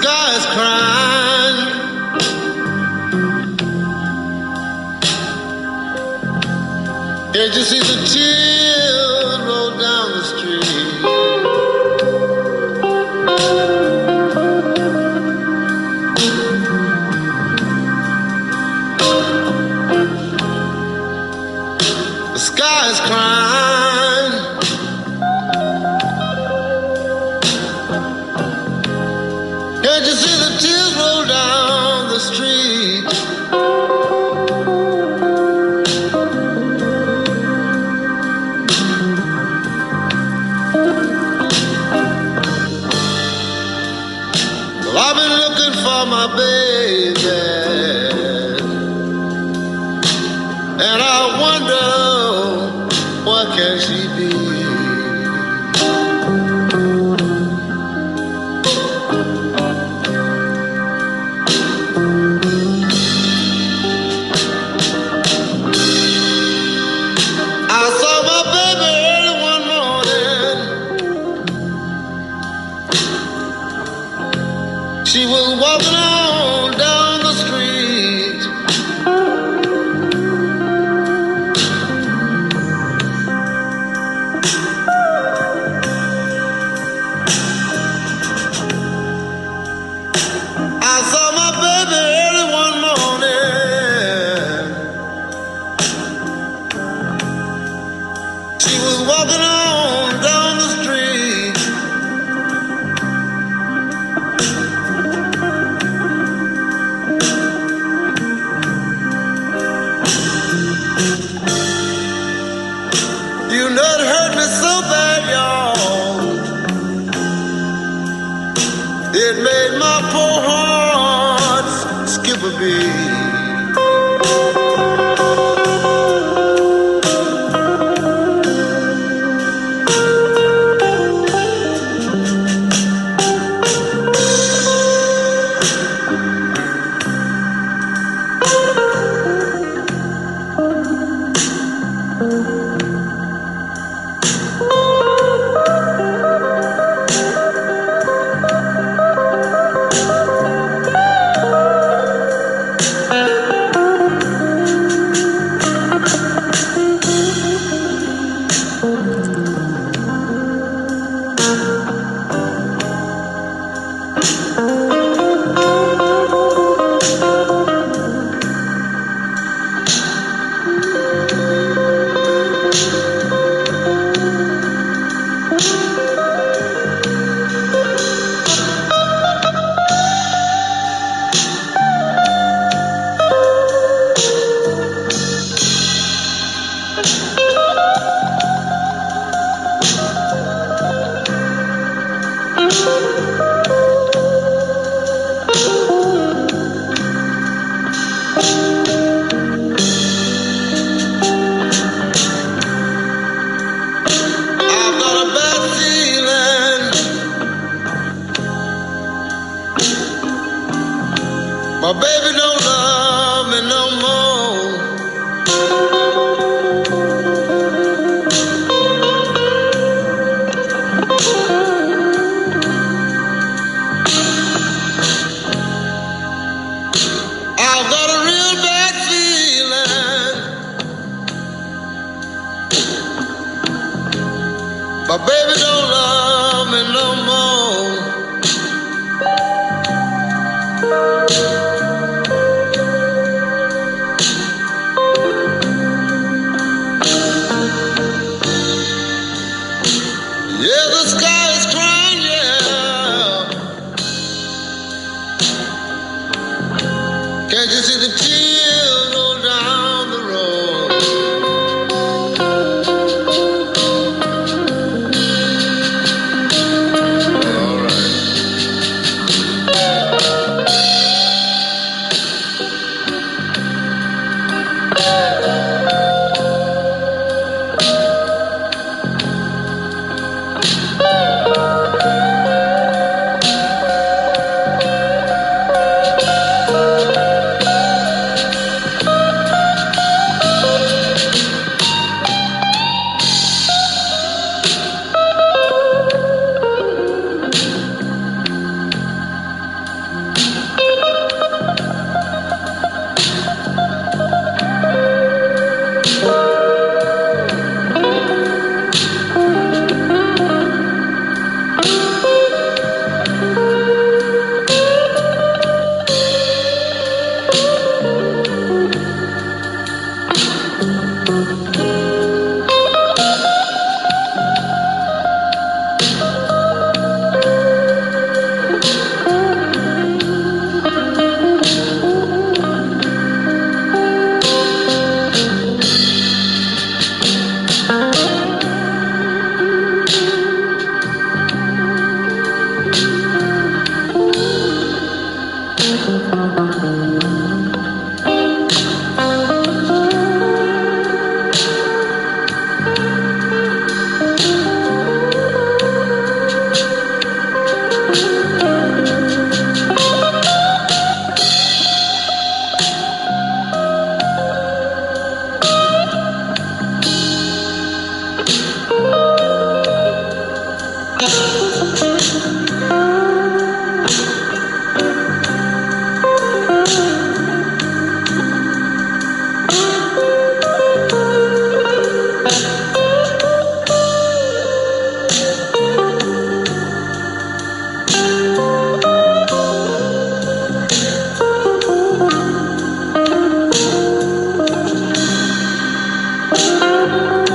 sky crying. Can't you see the tears? I wonder what can she be? Christ. Música love.